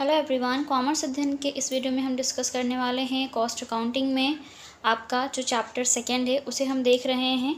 Hello everyone commerce अध्ययन के इस वीडियो में हम डिस्कस करने वाले हैं कॉस्ट अकाउंटिंग में आपका जो चैप्टर सेकेंड है, उसे हम देख रहे हैं।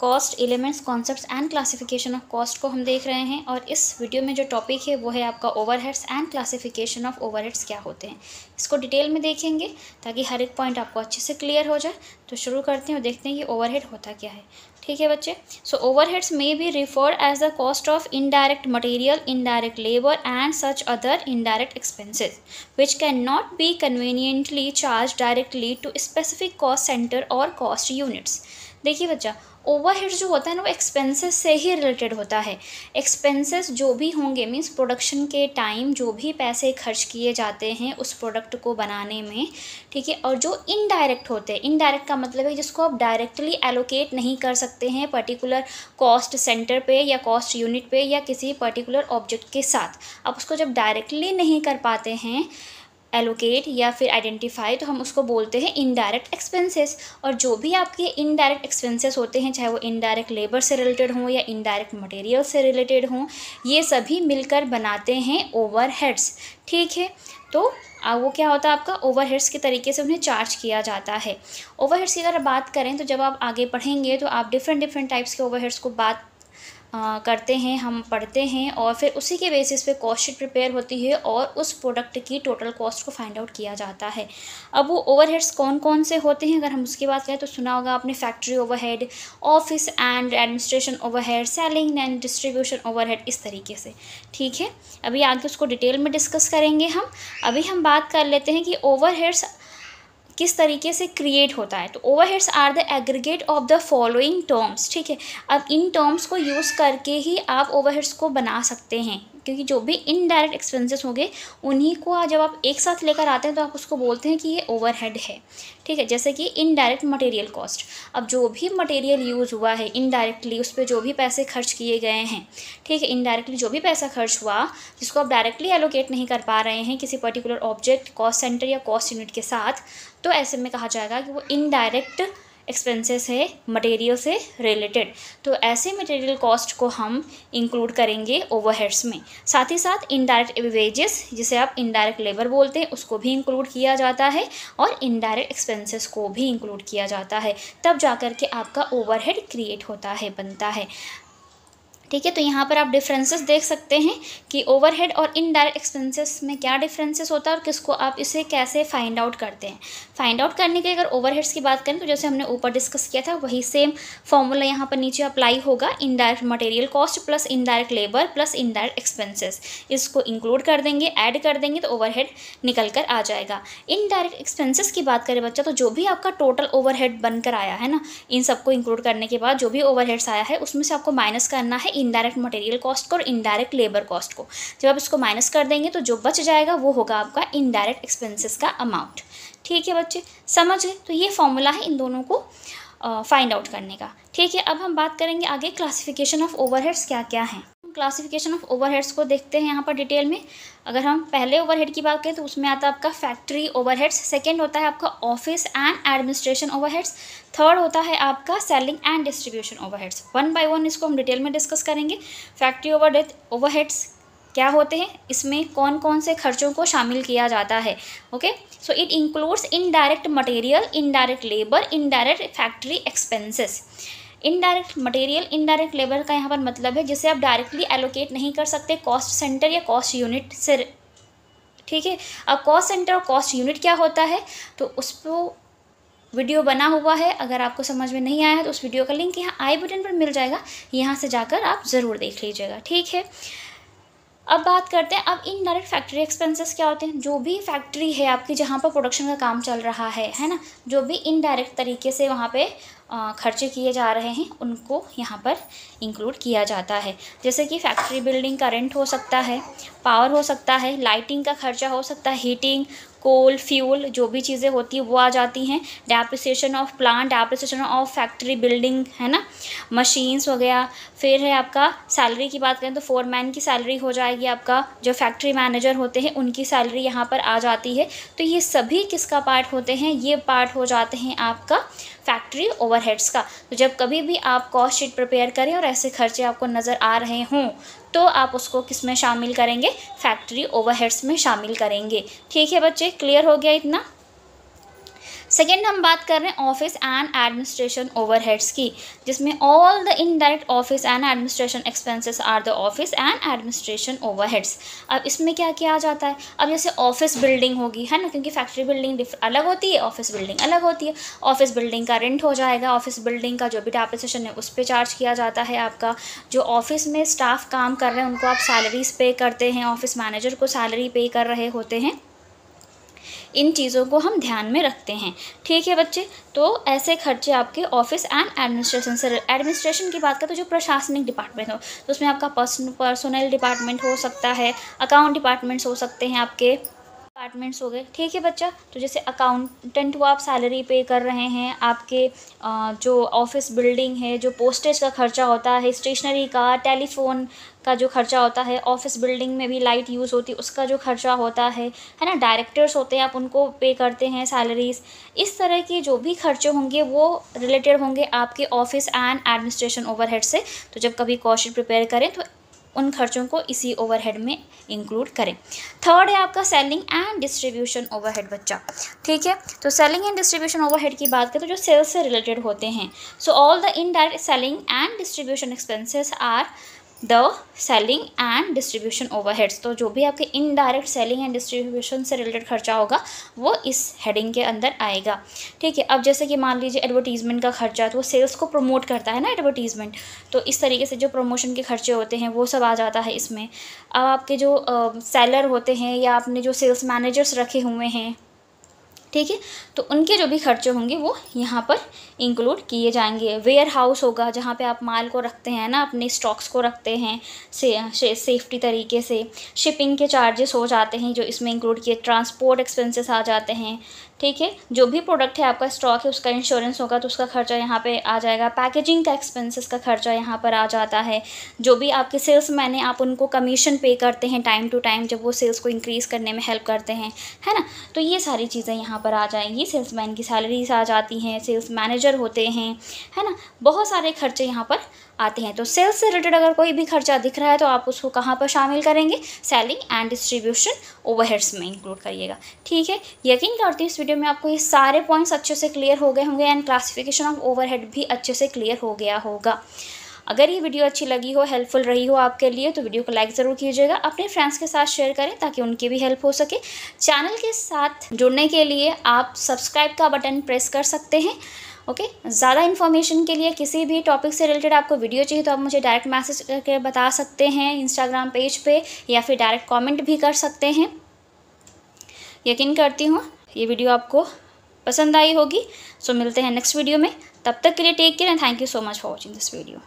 Cost elements concepts and classification of cost को हम देख रहे हैं और इस वीडियो में जो टॉपिक है, वो है आपका overheads and classification of overheads क्या होते हैं। इसको डिटेल में देखेंगे ताकि हर एक पॉइंट आपको अच्छे से क्लियर हो जाए। तो शुरू करते हैं और देखते हैं कि ओवरहेड होता क्या है। ठीक है बच्चे? So overheads may be referred as the cost of indirect material indirect labour and such other indirect expenses which can not be conveniently charge directly to specific cost centre और कॉस्ट यूनिट्स देखिए बच्चा overhead जो होता है ना, वो expenses से ही related होता है। एक्सपेंसेस जो भी होंगे मीन्स प्रोडक्शन के टाइम जो भी पैसे खर्च किए जाते हैं उस प्रोडक्ट को बनाने में, ठीक है? और जो इनडायरेक्ट होते हैं इनडायरेक्ट का मतलब है जिसको आप डायरेक्टली एलोकेट नहीं कर सकते हैं पर्टिकुलर कॉस्ट सेंटर पे या कॉस्ट यूनिट पे या किसी पर्टिकुलर ऑब्जेक्ट के साथ। आप उसको जब डायरेक्टली नहीं कर पाते हैं एलोकेट या फिर आइडेंटिफाई तो हम उसको बोलते हैं इनडायरेक्ट एक्सपेंसेस और जो भी आपके इनडायरेक्ट एक्सपेंसेस होते हैं, चाहे वो इनडायरेक्ट लेबर से रिलेटेड हों या इनडायरेक्ट मटेरियल से रिलेटेड हों, ये सभी मिलकर बनाते हैं ओवरहेड्स ठीक है? तो वो क्या होता है आपका? ओवरहेड्स के तरीके से उन्हें चार्ज किया जाता है। ओवरहेड्स की अगर बात करें तो जब आप आगे पढ़ेंगे तो आप डिफरेंट डिफरेंट टाइप्स के ओवरहेड्स को बात करते हैं, हम पढ़ते हैं और फिर उसी के बेसिस पे कॉस्ट शीट प्रिपेयर होती है और उस प्रोडक्ट की टोटल कॉस्ट को फाइंड आउट किया जाता है। अब वो ओवरहेड्स कौन कौन से होते हैं? अगर हम उसकी बात करें तो सुना होगा आपने factory overhead office and administration overhead selling and distribution overhead इस तरीके से। ठीक है? अभी आगे उसको डिटेल में डिस्कस करेंगे हम। अभी हम बात कर लेते हैं कि ओवरहेड्स किस तरीके से क्रिएट होता है? तो overheads are the aggregate of the following terms ठीक है? अब इन टर्म्स को यूज़ करके ही आप ओवरहेड्स को बना सकते हैं। क्योंकि जो भी इनडायरेक्ट एक्सपेंसेस होंगे, उन्हीं को जब आप एक साथ लेकर आते हैं तो आप उसको बोलते हैं कि ये ओवरहेड है। ठीक है, जैसे कि इनडायरेक्ट मटेरियल कॉस्ट अब जो भी मटेरियल यूज़ हुआ है इनडायरेक्टली उस पर जो भी पैसे खर्च किए गए हैं, ठीक है इनडायरेक्टली जो भी पैसा खर्च हुआ, जिसको आप डायरेक्टली एलोकेट नहीं कर पा रहे हैं किसी पर्टिकुलर ऑब्जेक्ट कॉस्ट सेंटर या कॉस्ट यूनिट के साथ तो ऐसे में कहा जाएगा कि वो इनडायरेक्ट एक्सपेंसेस है मटेरियल से रिलेटेड तो ऐसे मटेरियल कॉस्ट को हम इंक्लूड करेंगे ओवरहेड्स में. साथ ही साथ इनडायरेक्ट वेजेस जिसे आप इनडायरेक्ट लेबर बोलते हैं, उसको भी इंक्लूड किया जाता है और इनडायरेक्ट एक्सपेंसेस को भी इंक्लूड किया जाता है. तब जाकर के आपका ओवरहेड क्रिएट होता है, बनता है. ठीक है तो यहाँ पर आप डिफरेंसेस देख सकते हैं कि ओवरहेड और इनडायरेक्ट एक्सपेंसेस में क्या डिफरेंसेस होता है और किसको आप इसे कैसे फाइंड आउट करते हैं। फाइंड आउट करने के अगर ओवरहेड्स की बात करें तो जैसे हमने ऊपर डिस्कस किया था, वही सेम फॉर्मूला यहाँ पर नीचे अप्लाई होगा indirect material cost plus indirect labour plus indirect expenses इसको इंक्लूड कर देंगे ऐड कर देंगे तो ओवरहेड निकल कर आ जाएगा। इनडायरेक्ट एक्सपेंसेस की बात करें बच्चा तो जो भी आपका टोटल ओवरहेड बनकर आया है ना, इन सबको इंक्लूड करने के बाद जो भी ओवरहेड्स आया है, उसमें से आपको माइनस करना है इनडायरेक्ट मटेरियल कॉस्ट को और इनडायरेक्ट लेबर कॉस्ट को। जब आप इसको माइनस कर देंगे तो जो बच जाएगा वो होगा आपका इनडायरेक्ट एक्सपेंसिस का अमाउंट ठीक है बच्चे? समझ गए? तो ये फॉर्मूला है इन दोनों को फाइंड uh, आउट करने का। ठीक है अब हम बात करेंगे आगे क्लासिफिकेशन ऑफ़ ओवरहेड्स क्या क्या हैं। क्लासिफिकेशन ऑफ़ ओवरहेड्स को देखते हैं यहाँ पर डिटेल में। अगर हम पहले ओवरहेड की बात करें तो उसमें आता है आपका फैक्ट्री ओवरहेड्स सेकंड होता है आपका office and administration overheads third होता है आपका selling and distribution overheads one by one इसको हम डिटेल में डिस्कस करेंगे। फैक्ट्री ओवर ओवरहेड्स क्या होते हैं? इसमें कौन कौन से खर्चों को शामिल किया जाता है? Okay so it includes indirect material indirect labour indirect factory expenses indirect material indirect labour का यहाँ पर मतलब है, जिसे आप डायरेक्टली एलोकेट नहीं कर सकते कॉस्ट सेंटर या कॉस्ट यूनिट से। ठीक है? अब कॉस्ट सेंटर और कॉस्ट यूनिट क्या होता है? तो उस पर वीडियो बना हुआ है। अगर आपको समझ में नहीं आया है तो उस वीडियो का लिंक यहाँ आई बटन पर मिल जाएगा। यहाँ से जाकर आप ज़रूर देख लीजिएगा। ठीक है? अब बात करते हैं, अब इन डायरेक्ट फैक्ट्री एक्सपेंसेस क्या होते हैं? जो भी फैक्ट्री है आपकी, जहाँ पर प्रोडक्शन का काम चल रहा है है ना? जो भी इनडायरेक्ट तरीके से वहाँ पे खर्चे किए जा रहे हैं, उनको यहाँ पर इंक्लूड किया जाता है। जैसे कि फैक्ट्री बिल्डिंग का रेंट हो सकता है पावर हो सकता है लाइटिंग का खर्चा हो सकता है हीटिंग कोल फ्यूल जो भी चीज़ें होती है, वो आ जाती हैं। Depreciation of plant depreciation of factory building है ना? मशीन्स हो गया, फिर है आपका सैलरी की बात करें तो फोर मैन की सैलरी हो जाएगी आपका, जो फैक्ट्री मैनेजर होते हैं, उनकी सैलरी यहाँ पर आ जाती है। तो ये सभी किसका पार्ट होते हैं? ये पार्ट हो जाते हैं आपका फैक्ट्री ओवरहेड्स का। तो जब कभी भी आप कॉस्ट शीट प्रिपेयर करें और ऐसे खर्चे आपको नज़र आ रहे हों तो आप उसको किसमें शामिल करेंगे? फैक्ट्री ओवरहेड्स में शामिल करेंगे। ठीक है बच्चे? क्लियर हो गया इतना? सेकेंड हम बात कर रहे हैं ऑफ़िस एंड एडमिनिस्ट्रेशन ओवरहेड्स की, जिसमें all the indirect office and administration expenses are the office and administration overheads अब इसमें क्या किया जाता है? अब जैसे ऑफ़िस बिल्डिंग होगी, है ना? क्योंकि फैक्ट्री बिल्डिंग अलग होती है ऑफ़िस बिल्डिंग अलग होती है। ऑफ़िस बिल्डिंग का रेंट हो जाएगा ऑफ़िस बिल्डिंग का जो भी डेप्रिसिएशन है, उस पर चार्ज किया जाता है आपका। जो ऑफ़िस में स्टाफ काम कर रहे हैं, उनको आप सैलरीज पे करते हैं ऑफ़िस मैनेजर को सैलरी पे कर रहे होते हैं। इन चीज़ों को हम ध्यान में रखते हैं। ठीक है बच्चे? तो ऐसे खर्चे आपके ऑफ़िस एंड एडमिनिस्ट्रेशन से एडमिनिस्ट्रेशन की बात करें तो जो प्रशासनिक डिपार्टमेंट हो तो उसमें आपका पर्सनल डिपार्टमेंट हो सकता है, अकाउंट डिपार्टमेंट्स हो सकते हैं आपके। डिपार्टमेंट्स हो गए। ठीक है बच्चा? तो जैसे अकाउंटेंट को आप सैलरी पे कर रहे हैं, आपके जो ऑफ़िस बिल्डिंग है, जो पोस्टेज का खर्चा होता है स्टेशनरी का टेलीफोन का जो खर्चा होता है ऑफ़िस बिल्डिंग में भी लाइट यूज़ होती है उसका जो खर्चा होता है है ना? डायरेक्टर्स होते हैं, आप उनको पे करते हैं सैलरीज इस तरह के जो भी खर्चे होंगे, वो रिलेटेड होंगे आपके ऑफ़िस एंड एडमिनिस्ट्रेशन ओवरहेड से। तो जब कभी क्वेश्चन प्रिपेयर करें तो उन खर्चों को इसी ओवरहेड में इंक्लूड करें। थर्ड है आपका सेलिंग एंड डिस्ट्रीब्यूशन ओवरहेड बच्चा। ठीक है? तो सेलिंग एंड डिस्ट्रीब्यूशन ओवरहेड की बात करें तो जो सेल्स से रिलेटेड होते हैं। So all the indirect selling and distribution expenses are the selling and distribution overheads तो जो भी आपके इनडायरेक्ट सेलिंग एंड डिस्ट्रीब्यूशन से रिलेटेड खर्चा होगा, वो इस हेडिंग के अंदर आएगा। ठीक है, अब जैसे कि मान लीजिए एडवर्टीज़मेंट का खर्चा तो वो सेल्स को प्रमोट करता है ना एडवर्टीज़मेंट तो इस तरीके से जो प्रमोशन के खर्चे होते हैं, वो सब आ जाता है इसमें। अब आपके जो सेलर होते हैं, या आपने जो सेल्स मैनेजर्स रखे हुए हैं ठीक है? तो उनके जो भी खर्चे होंगे वो यहाँ पर इंक्लूड किए जाएँगे। वेयर हाउस होगा जहाँ पे आप माल को रखते हैं ना अपने स्टॉक्स को रखते हैं से, से सेफ्टी तरीके से। शिपिंग के चार्जेस हो जाते हैं जो इसमें इंक्लूड किए। ट्रांसपोर्ट एक्सपेंसेस आ जाते हैं। ठीक है? जो भी प्रोडक्ट है आपका स्टॉक है, उसका इंश्योरेंस होगा तो उसका खर्चा यहाँ पे आ जाएगा। पैकेजिंग का एक्सपेंसेस का खर्चा यहाँ पर आ जाता है। जो भी आपके सेल्स मैन है, आप उनको कमीशन पे करते हैं टाइम टू टाइम जब वो सेल्स को इंक्रीज़ करने में हेल्प करते हैं, है ना? तो ये सारी चीज़ें यहाँ पर आ जाएँगी। सेल्समैन की सैलरीज आ जाती हैं सेल्स मैनेजर होते हैं, है ना? बहुत सारे खर्चे यहाँ पर आते हैं। तो सेल्स से रिलेटेड अगर कोई भी खर्चा दिख रहा है तो आप उसको कहाँ पर शामिल करेंगे? सेलिंग एंड डिस्ट्रीब्यूशन ओवरहेड्स में इंक्लूड करिएगा। ठीक है? यकीन करती हूँ इस वीडियो में आपको ये सारे पॉइंट्स अच्छे से क्लियर हो गए होंगे एंड क्लासिफिकेशन ऑफ़ ओवरहेड भी अच्छे से क्लियर हो गया होगा। अगर ये वीडियो अच्छी लगी हो हेल्पफुल रही हो आपके लिए तो वीडियो को लाइक ज़रूर कीजिएगा, अपने फ्रेंड्स के साथ शेयर करें ताकि उनकी भी हेल्प हो सके। चैनल के साथ जुड़ने के लिए आप सब्सक्राइब का बटन प्रेस कर सकते हैं ओके ज़्यादा इन्फॉर्मेशन के लिए किसी भी टॉपिक से रिलेटेड आपको वीडियो चाहिए तो आप मुझे डायरेक्ट मैसेज करके बता सकते हैं इंस्टाग्राम पेज पे, या फिर डायरेक्ट कमेंट भी कर सकते हैं। यकीन करती हूँ ये वीडियो आपको पसंद आई होगी। सो मिलते हैं नेक्स्ट वीडियो में। तब तक के लिए take care and thank you so much for watching this video